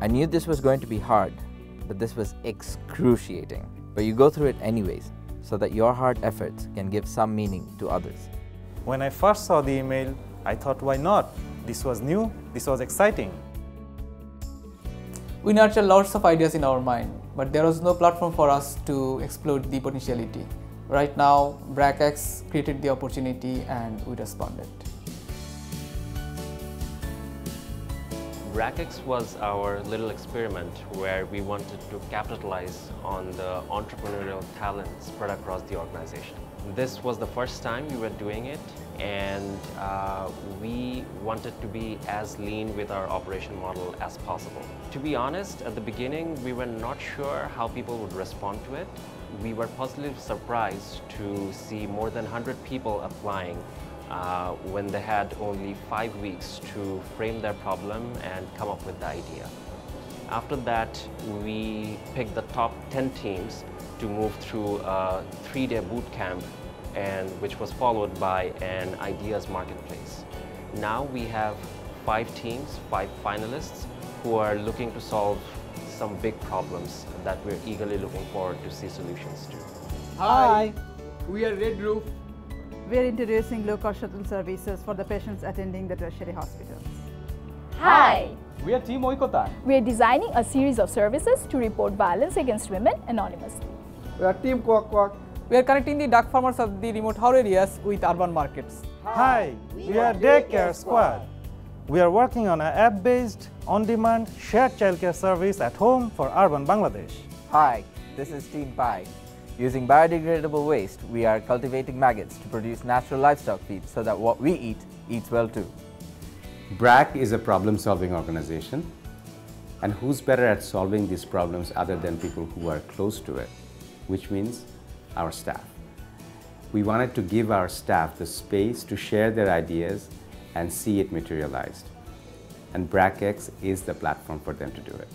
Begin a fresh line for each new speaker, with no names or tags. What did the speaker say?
I knew this was going to be hard, but this was excruciating. But you go through it anyways, so that your hard efforts can give some meaning to others.
When I first saw the email, I thought, why not? This was new, this was exciting.
We nurtured lots of ideas in our mind, but there was no platform for us to explore the potentiality. Right now, BRACX created the opportunity and we responded.
BRACX was our little experiment where we wanted to capitalize on the entrepreneurial talent spread across the organization. This was the first time we were doing it and uh, we wanted to be as lean with our operation model as possible. To be honest, at the beginning we were not sure how people would respond to it. We were positively surprised to see more than 100 people applying uh, when they had only five weeks to frame their problem and come up with the idea. After that, we picked the top 10 teams to move through a three-day boot camp and which was followed by an ideas marketplace. Now we have five teams, five finalists who are looking to solve some big problems that we're eagerly looking forward to see solutions to.
Hi, we are Red Roof
we are introducing low-cost shuttle services for the patients attending the tertiary hospitals.
Hi!
We are Team Oikota.
We are designing a series of services to report violence against women anonymously.
We are Team Quack Quack.
We are connecting the duck farmers of the remote rural areas with urban markets.
Hi, we are Daycare Squad. We are working on an app-based, on-demand, shared childcare service at home for urban Bangladesh.
Hi, this is Team Pi. Using biodegradable waste, we are cultivating maggots to produce natural livestock feed so that what we eat eats well too.
BRAC is a problem-solving organization and who's better at solving these problems other than people who are close to it, which means our staff. We wanted to give our staff the space to share their ideas and see it materialized. And BRACX is the platform for them to do it.